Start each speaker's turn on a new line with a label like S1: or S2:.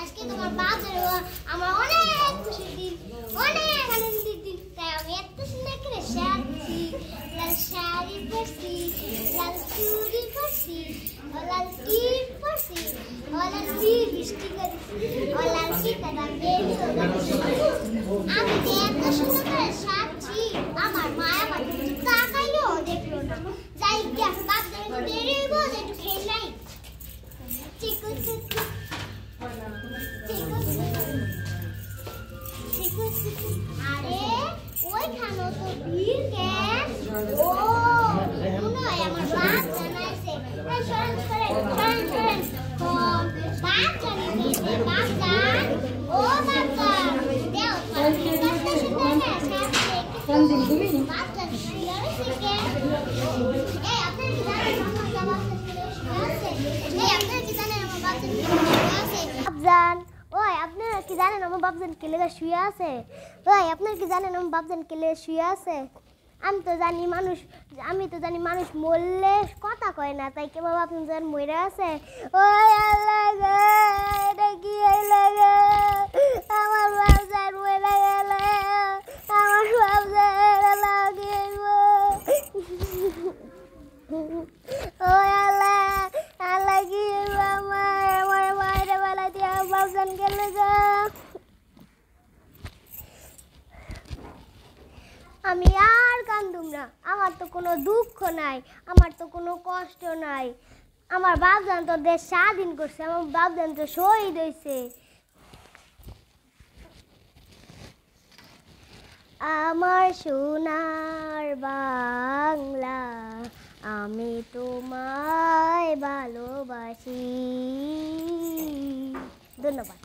S1: আজকে তোমার বাজারে আমার অনেক খুশির দিন অনেক আনন্দের দিন তাই আমি এত সুন্দর করে শাড়ি শাড়ি পরছি লাল চুড়ি ও লাল বৃষ্টি করেছি ও লাল সীতারা বেরি আমি যে এত সুন্দর করে সাজছি আমার মা আমার দিকে তাকাইও দেখল না যাই গিয়া বাপ দেরি হইব একটু চিকু চিকু চিকু আপনার কি জানেন আমার বাপ জান এই আপনার কি জানেন আমার বাপ জান বাপজান ওই আপনারা কি জানেন আমার বাপজান কে লেগে শুয়ে আছে ওই আপনারা কি জানেন আমার বাপজান কে লেগে শুয়ে আছে আমি তো জানি মানুষ, আমি তো জানি মানুষ মরলে কথা কয় না, তাই মরে আছে। কি গো? আমার বাপজান মরে লাগিয়ে ওই মায়ের বেলা দিয়ে গো। আমি আর কান্দুম না আমার তো কোনো দুঃখ নাই, আমার তো কোনো কষ্ট নাই। আমার বাপজান তো দেশ স্বাধীন করছে, আমার বাপজান তো শহীদ হয়েছে আমার সোনার বাংলা, আমি তোমায় ভালোবাসি। ধন্যবাদ।